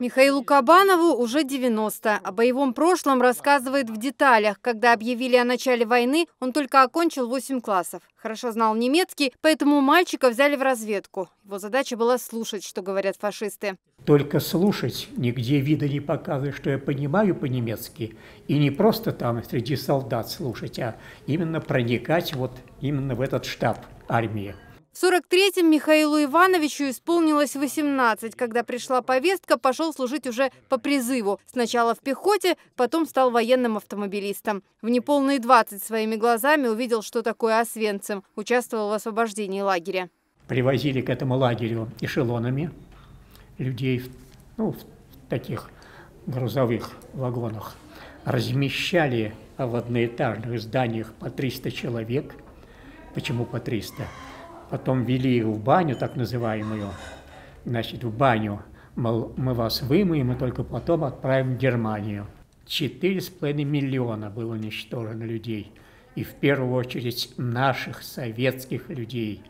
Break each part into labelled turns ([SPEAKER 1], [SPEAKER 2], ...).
[SPEAKER 1] Михаилу Кабанову уже 90. О боевом прошлом рассказывает в деталях. Когда объявили о начале войны, он только окончил 8 классов. Хорошо знал немецкий, поэтому мальчика взяли в разведку. Его задача была слушать, что говорят фашисты.
[SPEAKER 2] Только слушать, нигде вида не показывать, что я понимаю по-немецки. И не просто там среди солдат слушать, а именно проникать вот именно в этот штаб армии.
[SPEAKER 1] В 43-м Михаилу Ивановичу исполнилось 18. Когда пришла повестка, пошел служить уже по призыву. Сначала в пехоте, потом стал военным автомобилистом. В неполные 20 своими глазами увидел, что такое Освенцим. Участвовал в освобождении лагеря.
[SPEAKER 2] Привозили к этому лагерю эшелонами людей ну, в таких грузовых вагонах. Размещали в одноэтажных зданиях по 300 человек. Почему по 300? Потом вели их в баню, так называемую, значит, в баню, мол, мы вас вымоем и только потом отправим в Германию. Четыре с половиной миллиона было уничтожено людей. И в первую очередь наших советских людей,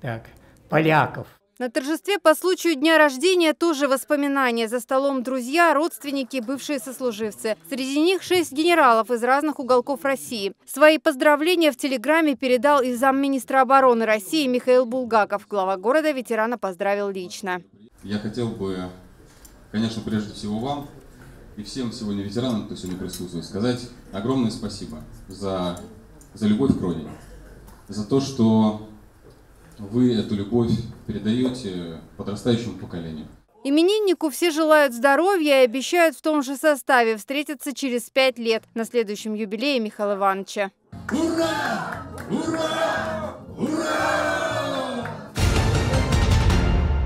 [SPEAKER 2] так, поляков –
[SPEAKER 1] на торжестве по случаю дня рождения тоже воспоминания. За столом друзья, родственники, бывшие сослуживцы. Среди них шесть генералов из разных уголков России. Свои поздравления в телеграмме передал и замминистра обороны России Михаил Булгаков. Глава города ветерана поздравил лично.
[SPEAKER 3] Я хотел бы, конечно, прежде всего вам и всем сегодня ветеранам, кто сегодня присутствует, сказать огромное спасибо за, за любовь к родине. За то, что вы эту любовь передаете подрастающему поколению.
[SPEAKER 1] Имениннику все желают здоровья и обещают в том же составе встретиться через пять лет на следующем юбилее Михаила Ивановича. Ура! Ура!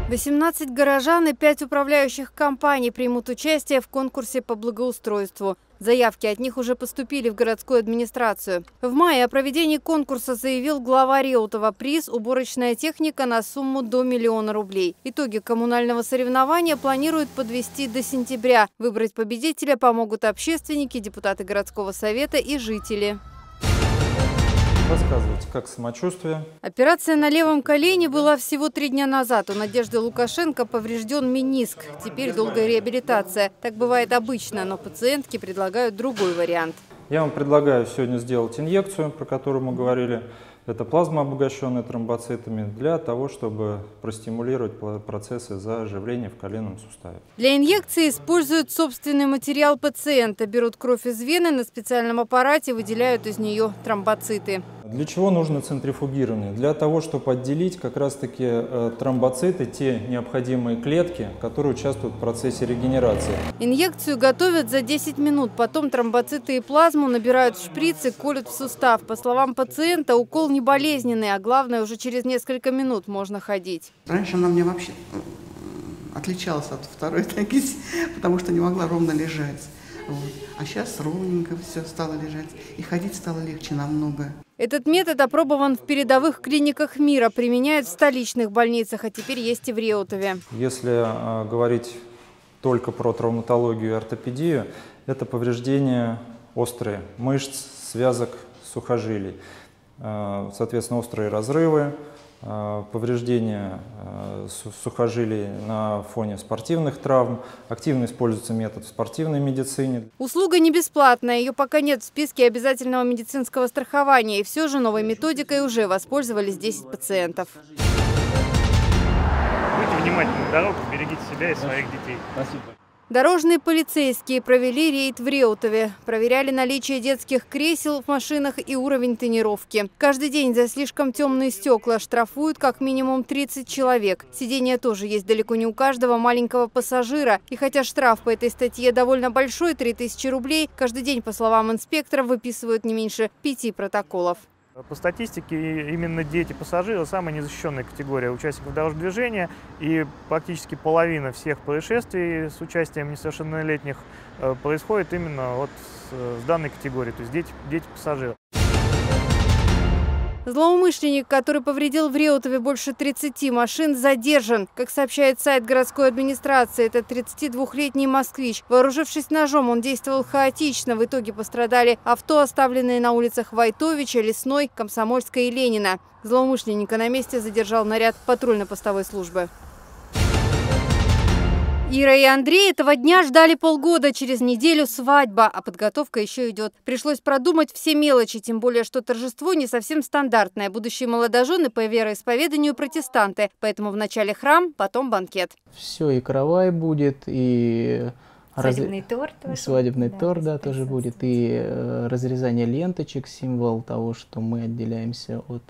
[SPEAKER 1] 18 горожан и 5 управляющих компаний примут участие в конкурсе по благоустройству. Заявки от них уже поступили в городскую администрацию. В мае о проведении конкурса заявил глава Реутова. Приз – уборочная техника на сумму до миллиона рублей. Итоги коммунального соревнования планируют подвести до сентября. Выбрать победителя помогут общественники, депутаты городского совета и жители.
[SPEAKER 4] Рассказывайте, как самочувствие?
[SPEAKER 1] Операция на левом колене была всего три дня назад. У Надежды Лукашенко поврежден миниск. Теперь долгая реабилитация. Так бывает обычно, но пациентки предлагают другой вариант.
[SPEAKER 4] Я вам предлагаю сегодня сделать инъекцию, про которую мы говорили. Это плазма, обогащенная тромбоцитами, для того, чтобы простимулировать процессы заживления в коленном суставе.
[SPEAKER 1] Для инъекции используют собственный материал пациента. Берут кровь из вены, на специальном аппарате выделяют из нее тромбоциты.
[SPEAKER 4] Для чего нужно центрифугирование? Для того, чтобы отделить как раз-таки э, тромбоциты, те необходимые клетки, которые участвуют в процессе регенерации.
[SPEAKER 1] Инъекцию готовят за 10 минут. Потом тромбоциты и плазму набирают в шприц и колют в сустав. По словам пациента, укол не болезненный, а главное, уже через несколько минут можно ходить.
[SPEAKER 5] Раньше она мне вообще отличалась от второй потому что не могла ровно лежать. Вот. А сейчас ровненько все стало лежать. И ходить стало легче намного.
[SPEAKER 1] Этот метод опробован в передовых клиниках мира, применяют в столичных больницах, а теперь есть и в Реутове.
[SPEAKER 4] Если э, говорить только про травматологию и ортопедию, это повреждения острые мышц, связок, сухожилий. Э, соответственно, острые разрывы, повреждения э, сухожилий на фоне спортивных травм. Активно используется метод в спортивной медицине.
[SPEAKER 1] Услуга не бесплатная, ее пока нет в списке обязательного медицинского страхования. И все же новой методикой уже воспользовались 10 пациентов.
[SPEAKER 6] Будьте внимательны на дорогах, берегите себя и своих детей. Спасибо.
[SPEAKER 1] Дорожные полицейские провели рейд в Реутове. Проверяли наличие детских кресел в машинах и уровень тонировки. Каждый день за слишком темные стекла штрафуют как минимум 30 человек. Сиденье тоже есть далеко не у каждого маленького пассажира. И хотя штраф по этой статье довольно большой – 3000 рублей, каждый день, по словам инспектора, выписывают не меньше пяти протоколов.
[SPEAKER 6] По статистике, именно дети-пассажиры – самая незащищенная категория участников дорожного движения, и практически половина всех происшествий с участием несовершеннолетних э, происходит именно вот с данной категории, то есть дети-пассажиры.
[SPEAKER 1] Злоумышленник, который повредил в Реутове больше 30 машин, задержан. Как сообщает сайт городской администрации, это 32-летний москвич. Вооружившись ножом, он действовал хаотично. В итоге пострадали авто, оставленные на улицах Войтовича, Лесной, Комсомольской и Ленина. Злоумышленника на месте задержал наряд патрульно-постовой службы. Ира и Андрей этого дня ждали полгода. Через неделю свадьба, а подготовка еще идет. Пришлось продумать все мелочи, тем более, что торжество не совсем стандартное. Будущие молодожены по вероисповеданию протестанты. Поэтому вначале храм, потом банкет.
[SPEAKER 7] Все, и каравай будет, и...
[SPEAKER 8] Свадебный раз... торт.
[SPEAKER 7] И свадебный да, торт, да, тоже будет. И э, разрезание ленточек, символ того, что мы отделяемся от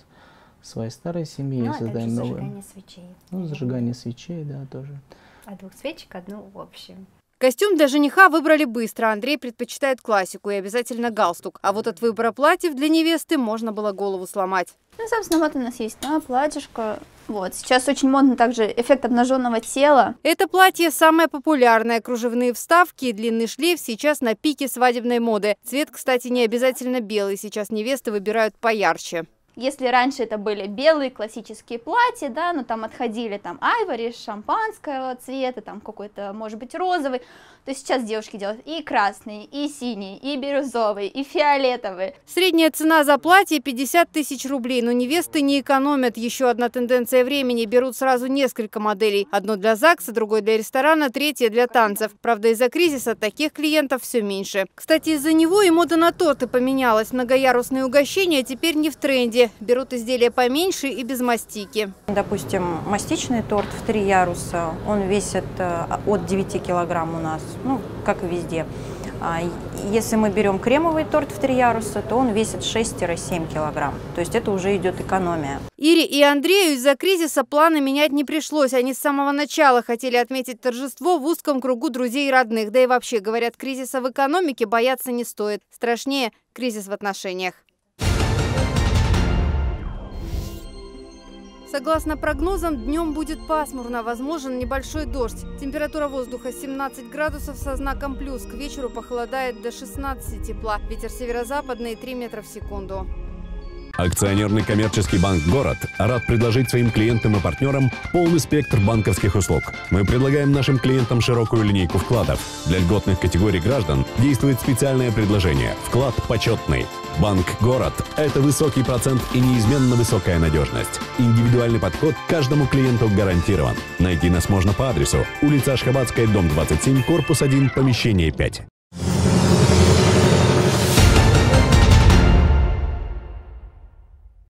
[SPEAKER 7] своей старой семьи
[SPEAKER 8] ну,
[SPEAKER 7] и создаем новую.
[SPEAKER 8] зажигание свечей.
[SPEAKER 7] Ну, зажигание свечей, да, тоже
[SPEAKER 8] а двух свечек одну в общем.
[SPEAKER 1] Костюм для жениха выбрали быстро. Андрей предпочитает классику и обязательно галстук. А вот от выбора платьев для невесты можно было голову сломать.
[SPEAKER 9] Ну, собственно, вот у нас есть да, платьишко. Вот. Сейчас очень модно также эффект обнаженного тела.
[SPEAKER 1] Это платье самое популярное. Кружевные вставки и длинный шлейф сейчас на пике свадебной моды. Цвет, кстати, не обязательно белый. Сейчас невесты выбирают поярче.
[SPEAKER 9] Если раньше это были белые классические платья, да, ну там отходили там айвори, шампанского цвета, там какой-то, может быть, розовый, то сейчас девушки делают и красный, и синий, и бирюзовый, и фиолетовый.
[SPEAKER 1] Средняя цена за платье 50 тысяч рублей, но невесты не экономят. Еще одна тенденция времени. Берут сразу несколько моделей. Одно для ЗАГСа, другое для ресторана, третье для танцев. Правда, из-за кризиса таких клиентов все меньше. Кстати, из-за него и мода на торты поменялась. Многоярусные угощения теперь не в тренде. Берут изделия поменьше и без мастики.
[SPEAKER 10] Допустим, мастичный торт в три яруса, он весит э, от 9 килограмм у нас ну, как и везде. А если мы берем кремовый торт в три яруса, то он весит 6-7 килограмм. То есть это уже идет экономия.
[SPEAKER 1] Ире и Андрею из-за кризиса планы менять не пришлось. Они с самого начала хотели отметить торжество в узком кругу друзей и родных. Да и вообще, говорят, кризиса в экономике бояться не стоит. Страшнее кризис в отношениях. Согласно прогнозам, днем будет пасмурно, возможен небольшой дождь. Температура воздуха 17 градусов со знаком плюс. К вечеру похолодает до 16 тепла. Ветер северо-западный 3 метра в секунду.
[SPEAKER 11] Акционерный коммерческий банк «Город» рад предложить своим клиентам и партнерам полный спектр банковских услуг. Мы предлагаем нашим клиентам широкую линейку вкладов. Для льготных категорий граждан действует специальное предложение – вклад почетный. Банк «Город» – это высокий процент и неизменно высокая надежность. Индивидуальный подход каждому клиенту гарантирован. Найти нас можно по адресу улица Ашхабадская, дом 27, корпус 1, помещение 5.